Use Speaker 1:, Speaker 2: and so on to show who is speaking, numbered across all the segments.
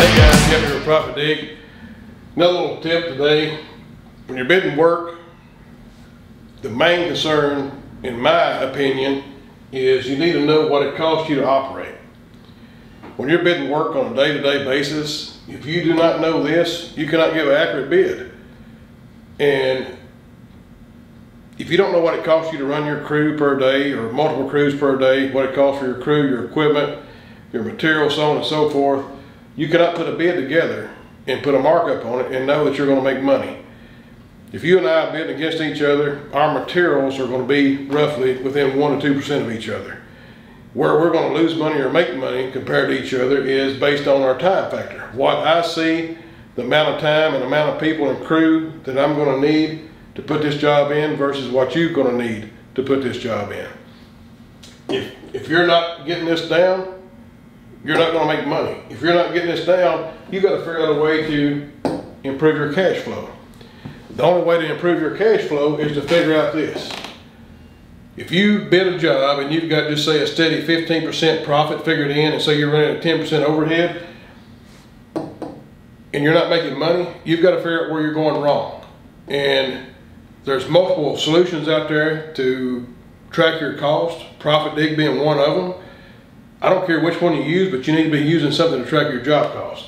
Speaker 1: Hey guys,
Speaker 2: Jeff here with ProfitDig. Another little tip today. When you're bidding work, the main concern, in my opinion, is you need to know what it costs you to operate. When you're bidding work on a day-to-day basis, if you do not know this, you cannot give an accurate bid. And if you don't know what it costs you to run your crew per day or multiple crews per day, what it costs for your crew, your equipment, your material, so on and so forth, you cannot put a bid together and put a markup on it and know that you're going to make money. If you and I are bidding against each other, our materials are going to be roughly within 1 to 2% of each other. Where we're going to lose money or make money compared to each other is based on our time factor. What I see, the amount of time and amount of people and crew that I'm going to need to put this job in versus what you're going to need to put this job in. If, if you're not getting this down, you're not going to make money. If you're not getting this down, You've got to figure out a way to improve your cash flow. The only way to improve your cash flow is to figure out this. If you bid a job and you've got just say a steady 15% profit figured in and say you're running a 10% overhead and you're not making money, you've got to figure out where you're going wrong. And there's multiple solutions out there to track your cost, ProfitDig being one of them. I don't care which one you use, but you need to be using something to track your job cost.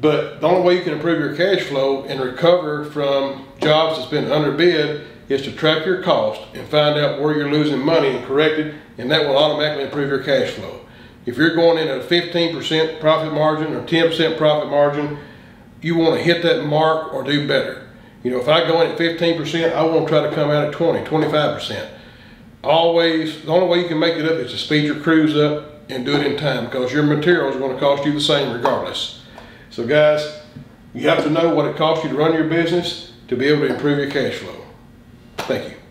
Speaker 2: But the only way you can improve your cash flow and recover from jobs that's been underbid is to track your cost and find out where you're losing money and correct it, and that will automatically improve your cash flow. If you're going in at a 15% profit margin or 10% profit margin, you want to hit that mark or do better. You know, if I go in at 15%, I want to try to come out at 20, 25%. Always, the only way you can make it up is to speed your crews up and do it in time because your materials are going to cost you the same regardless. So guys, you have to know what it costs you to run your business to be able to improve your cash flow. Thank you.